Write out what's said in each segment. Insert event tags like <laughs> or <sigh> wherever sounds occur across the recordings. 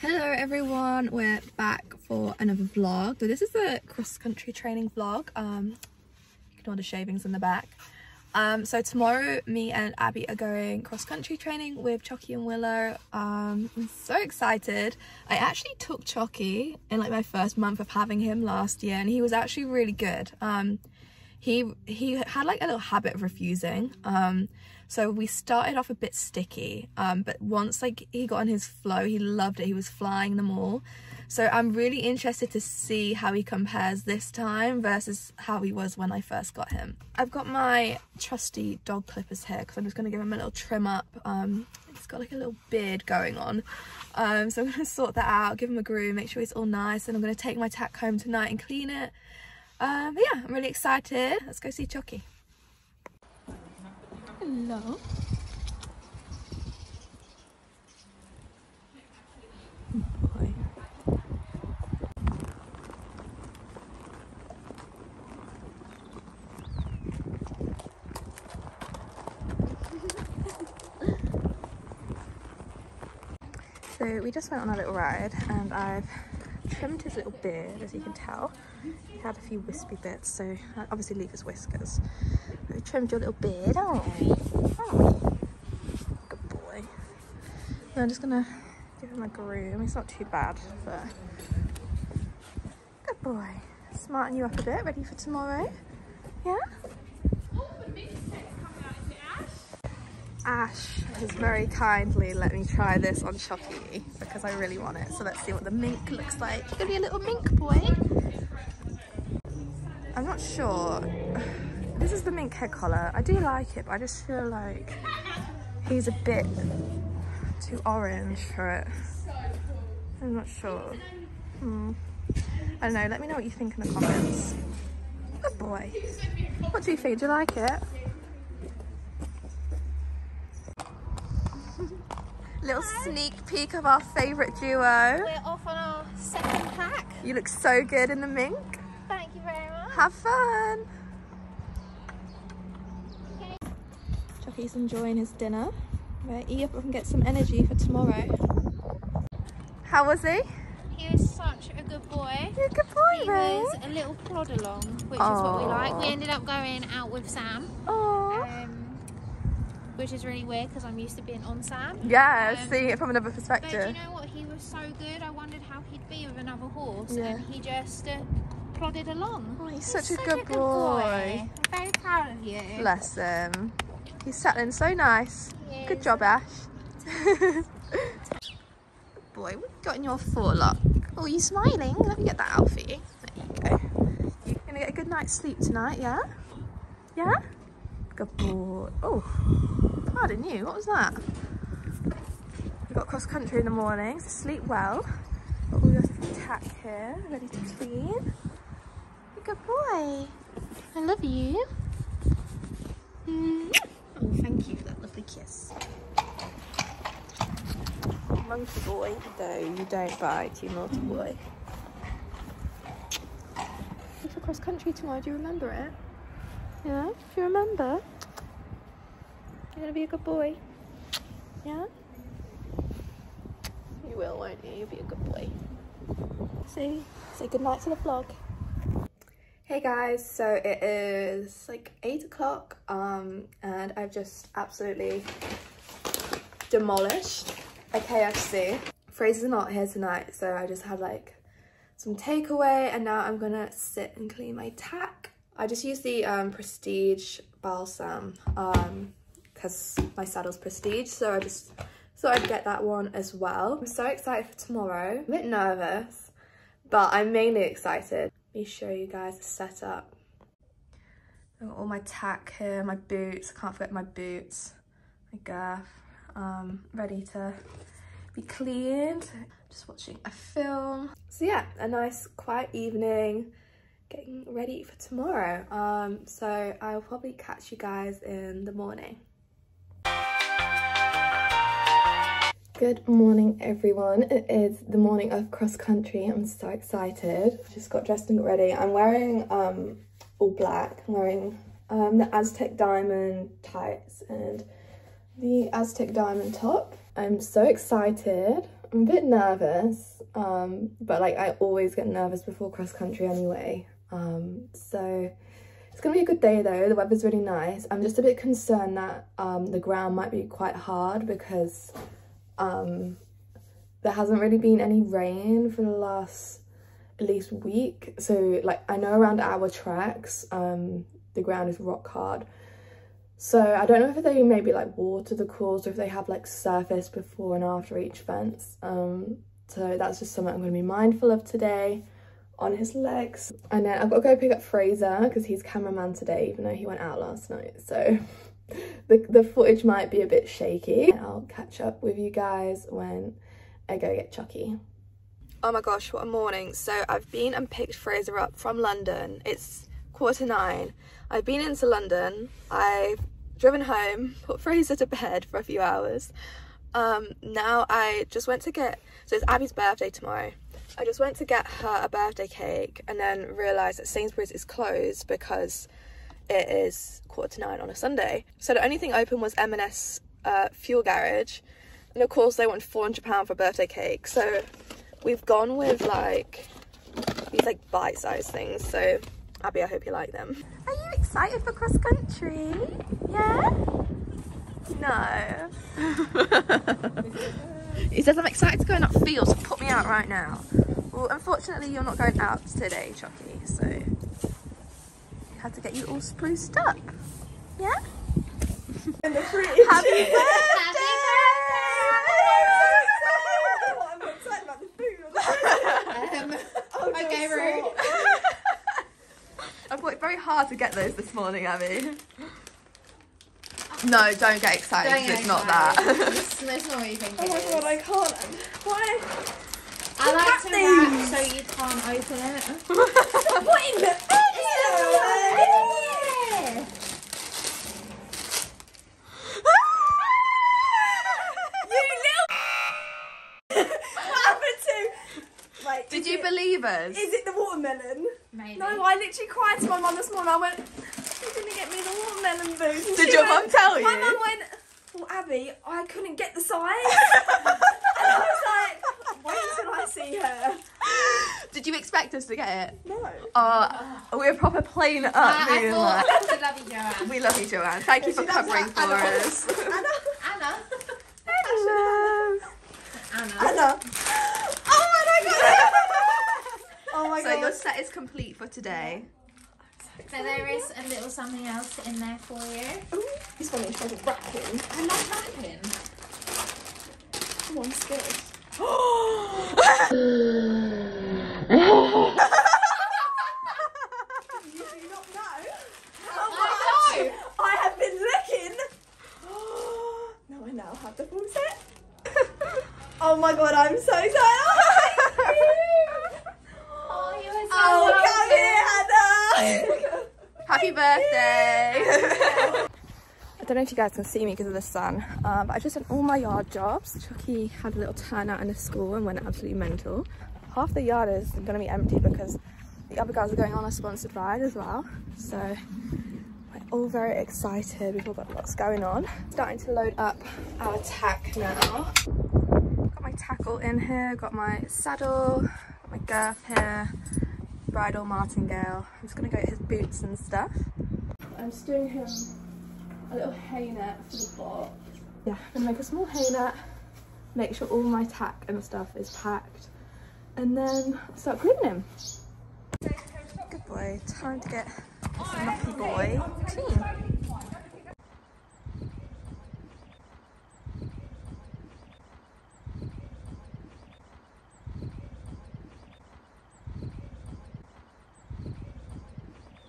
Hello everyone, we're back for another vlog. So this is the cross-country training vlog. Um, ignore the shavings in the back. Um, so tomorrow me and Abby are going cross-country training with Choccy and Willow. Um, I'm so excited. I actually took Choccy in like my first month of having him last year and he was actually really good. Um, he he had like a little habit of refusing um so we started off a bit sticky um but once like he got on his flow he loved it. He was flying them all. So i'm really interested to see how he compares this time versus how he was when i first got him. I've got my trusty dog clippers here because i'm just going to give him a little trim up. Um he's got like a little beard going on. Um so i'm going to sort that out give him a groom make sure he's all nice and i'm going to take my tack home tonight and clean it. Um, yeah, I'm really excited. Let's go see Choccy. Hello. Boy. <laughs> so we just went on a little ride and I've trimmed his little beard as you can tell he had a few wispy bits so I obviously leave his whiskers trimmed your little beard aren't good boy and I'm just gonna give him a groom It's not too bad but good boy smarten you up a bit ready for tomorrow yeah Ash has very kindly let me try this on Choccy because I really want it. So let's see what the mink looks like. Gonna be a little mink boy. I'm not sure. This is the mink head collar. I do like it, but I just feel like he's a bit too orange for it. I'm not sure. Hmm. I don't know. Let me know what you think in the comments. Good boy. What do you think? Do you like it? <laughs> Little sneak peek of our favourite duo. We're off on our second pack. You look so good in the mink. Thank you very much. Have fun. Choccy's enjoying his dinner. We're eat up and get some energy for tomorrow. How was he? He was such a good boy. You're a good boy, He was a little plod along, which is what we like. We ended up going out with Sam, Aww. um, which is really weird because I'm used to being on Sam. Yeah, um, seeing it from another But do perspective. you know what? He was so good. I wondered how he'd be with another horse, Yeah. and he just uh, plodded along. Oh, he's He's such a good boy. I'm very proud of you. Bless him. He's settling so nice. Good job, Ash. <laughs> Boy, what you got in your forelock? Oh, you smiling? Let me get that out for you. There you go. You're gonna get a good night's sleep tonight, yeah? Yeah? Good boy. Oh, pardon you. What was that? We got cross country in the morning, so sleep well. Got all your tack here, ready to clean. Good boy. I love you. Mm. Oh, thank you for that lovely kiss. Monkey boy. though, you don't bite, you naughty boy. Go for cross country tomorrow, do you remember it? Yeah? Do you remember? You're gonna be a good boy. Yeah? You will, won't you? You'll be a good boy. Say, say good night to the vlog. Hey guys, so it is like eight o'clock um, and I've just absolutely demolished a KFC. Fraser's not here tonight, so I just had like some takeaway and now I'm gonna sit and clean my tack. I just use the um, Prestige Balsam um because my saddle's Prestige, so I just thought I'd get that one as well. I'm so excited for tomorrow. A bit nervous, but I'm mainly excited. Me show you guys the setup. I've got all my tack here, my boots, I can't forget my boots, my gaff, um, ready to be cleaned. Just watching a film. So yeah, a nice quiet evening, getting ready for tomorrow. Um, so I'll probably catch you guys in the morning. Good morning everyone. It is the morning of cross country. I'm so excited. Just got dressed and got ready. I'm wearing um all black. I'm wearing um the Aztec diamond tights and the Aztec diamond top. I'm so excited. I'm a bit nervous, um, but like I always get nervous before cross country anyway. Um, so it's gonna be a good day though. The weather's really nice. I'm just a bit concerned that um, the ground might be quite hard because um, there hasn't really been any rain for the last at least week. So like I know around our tracks, um, the ground is rock hard. So I don't know if they maybe like water the course or if they have like surface before and after each fence. Um, so that's just something I'm going to be mindful of today on his legs. And then I've got to go pick up Fraser because he's cameraman today, even though he went out last night. So the, the footage might be a bit shaky. I'll catch up with you guys when I go get Choccy. Oh my gosh, what a morning. So I've been and picked Fraser up from London. It's quarter nine. I've been into London. I've driven home, <laughs> put Fraser to bed for a few hours. Um, now I just went to get, so it's Abby's birthday tomorrow. I just went to get her a birthday cake and then realised that Sainsbury's is closed because it is quarter to nine on a Sunday. So the only thing open was M&S uh, Fuel Garage. And of course they want £400 for birthday cake. So we've gone with like these like bite-sized things. So Abby, I hope you like them. Are you excited for cross country? Yeah? No. <laughs> he says I'm excited to go up fields, so put me out right now. Well, unfortunately you're not going out today, Choccy, so I had to get you all spruced up. Yeah? And the fruit Happy birthday! <laughs> I'm excited about the food. Um, Oh, okay, no, rude. stop. I've worked very hard to get those this morning, Abby. No, don't get excited. Don't 'cause get it's not that. It's, it's not what you think Oh it my is. god, I can't. Why? I like Look to at wrap so you can't open it. <laughs> What in the? Did you it- believe us? Is it the watermelon? Maybe. No, I literally cried to my mum this morning. I went, "You didn't get me the watermelon boots." And Did your went- mum tell you? My mum went, "Well, Abby, I couldn't get the size." <laughs> and I was like, "Wait until I see her." Did you expect us to get it? No. Uh, we're proper playing it Uh, up, I being thought like, I love you, Joanne. we love you, Joanne. Thank you for covering that. for I know. us. Anna. Anna. Hello. Anna. Anna. Oh my god. <laughs> oh my So god. your set is complete for today. So there is a little something else in there for you. Ooh, This one is like wrapping. I love wrapping. Oh, I'm scared. you do not know how I much I have been looking. now I now have the full set. oh my god, I'm so excited. Oh, you are so oh, come welcome. here, Hannah. Happy birthday! I don't know if you guys can see me because of the sun, um, but I just done all my yard jobs. Choccy had a little turnout in the school and went absolutely mental. Half the yard is going to be empty because the other guys are going on a sponsored ride as well. So we're all very excited. We've all got lots going on. Starting to load up our tack now. Got my tackle in here, got my saddle, got my girth here, bridle martingale. I'm just gonna go get his boots and stuff. I'm just doing him a little hay net for the bot. Yeah, I'm gonna make a small hay net, make sure all my tack and stuff is packed, and then start cleaning him. Good boy, time to get this lucky boy clean.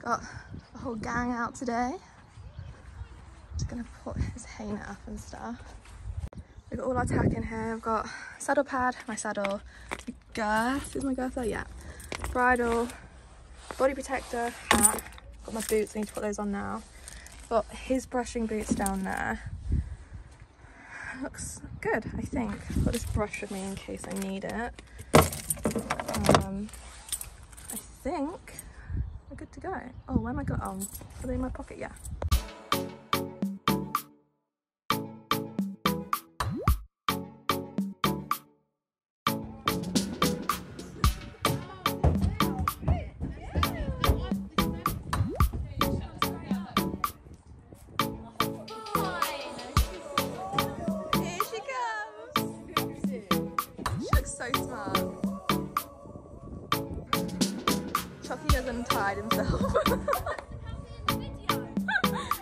Got a whole gang out today. Gonna put his hay up and stuff. We've got all our tack in here. I've got saddle pad, my saddle, girth, is my girth there? Yeah. Bridle, body protector, hat. Got my boots, I need to put those on now. Got his brushing boots down there. Looks good, I think. I've got this brush with me in case I need it. Um, I think we're good to go. Oh, where am I going? Oh, are they in my pocket? Yeah. Pride himself. <laughs>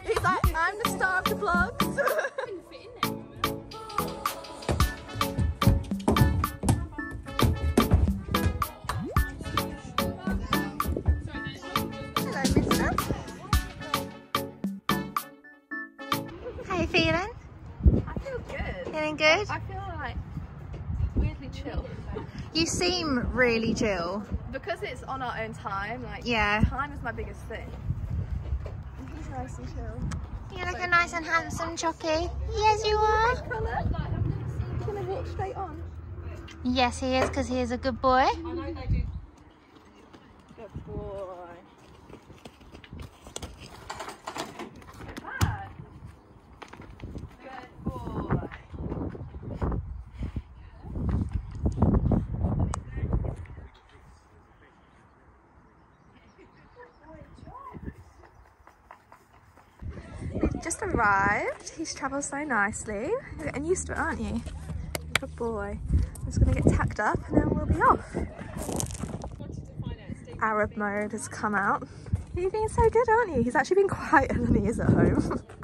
He's like, I'm the star of the vlogs. Hello, mister. How you feeling? I feel good. Feeling good? I feel like weirdly chill. You seem really chill. Because it's on our own time, like Yeah. time is my biggest thing. He's nice and chill. You're looking nice and handsome, Choccy. Yes, you are. Colour. He's gonna walk straight on. Yes, he is, because he is a good boy. Good boy. Bad. Good boy. We've just arrived. He's travelled so nicely. You're getting used to it, aren't you? Good boy. I'm just going to get tacked up and then we'll be off. Arab mode has come out. You've been so good, aren't you? He's actually been quieter than he is at home. <laughs>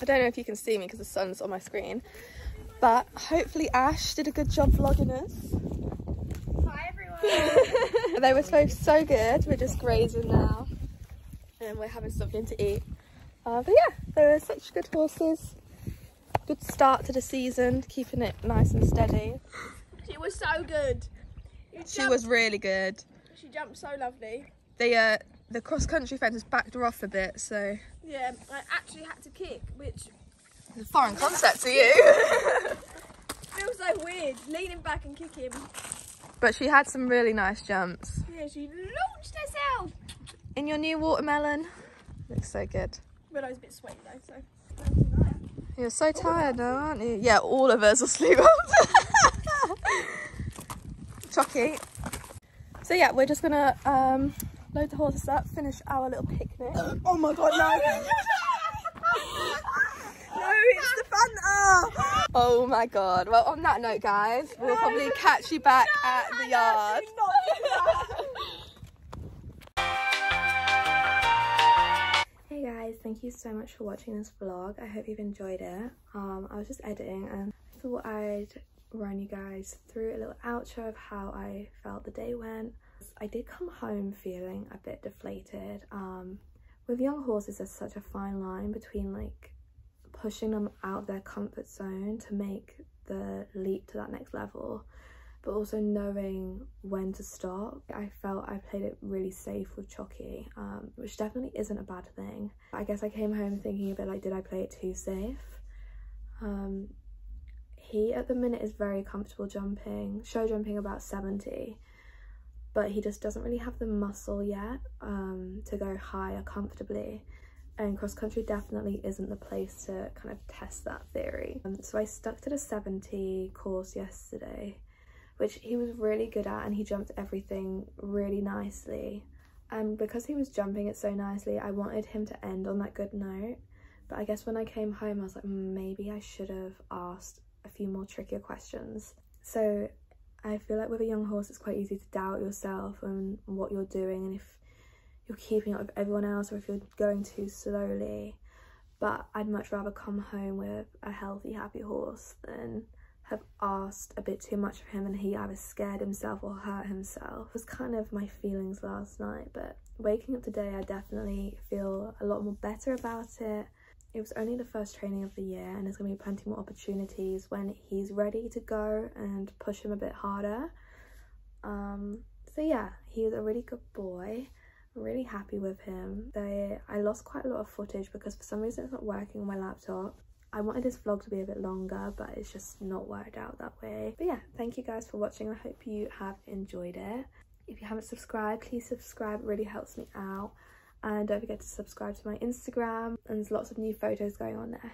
I don't know if you can see me because the sun's on my screen, but hopefully Ash did a good job vlogging us. Hi, everyone. <laughs> they were so, so good. We're just grazing now and we're having something to eat. Uh, but yeah, they were such good horses. Good start to the season, keeping it nice and steady. She was so good. You She was really good. She jumped so lovely. The uh, the cross country fence has backed her off a bit, so Yeah, I actually had to kick, which it's a foreign concept to you. <laughs> feels so weird. Leaning back and kicking. but she had some really nice jumps. Yeah, she launched herself. In your new watermelon, looks so good. But I was a bit sweaty though, so. You're so tired now, aren't you? Yeah, all of us will sleep <laughs> Choccy. So yeah, we're just gonna um, load the horses up, finish our little picnic. Oh my god, no. no, it's the Fanta. Oh my god. Well, on that note, guys, we'll probably catch you back at the yard. Hey guys, thank you so much for watching this vlog. I hope you've enjoyed it. Um, I was just editing and I thought I'd run you guys through a little outro of how I felt the day went. I did come home feeling a bit deflated. Um, with young horses, there's such a fine line between like pushing them out of their comfort zone to make the leap to that next level but also knowing when to stop. I felt I played it really safe with Choccy, um, which definitely isn't a bad thing. I guess I came home thinking a bit like, did I play it too safe? Um, he at the minute is very comfortable jumping, show jumping about 70, but he just doesn't really have the muscle yet um, to go higher comfortably. And cross country definitely isn't the place to kind of test that theory. Um, so I stuck to the 70 course yesterday which he was really good at and he jumped everything really nicely. And because he was jumping it so nicely, I wanted him to end on that good note. But I guess when I came home, I was like, "Mm, maybe I should have asked a few more trickier questions. So I feel like with a young horse, it's quite easy to doubt yourself and what you're doing and if you're keeping up with everyone else or if you're going too slowly. But I'd much rather come home with a healthy, happy horse than have asked a bit too much of him and he either scared himself or hurt himself. It was kind of my feelings last night, but waking up today, I definitely feel a lot more better about it. It was only the first training of the year and there's going to be plenty more opportunities when he's ready to go and push him a bit harder. Um, so yeah, he was a really good boy. I'm really happy with him. They, I lost quite a lot of footage because for some reason it's not working on my laptop. I wanted this vlog to be a bit longer, but it's just not worked out that way. But yeah, thank you guys for watching. I hope you have enjoyed it. If you haven't subscribed, please subscribe. It really helps me out. And don't forget to subscribe to my Instagram. And there's lots of new photos going on there.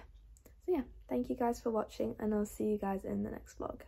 So yeah, thank you guys for watching and I'll see you guys in the next vlog.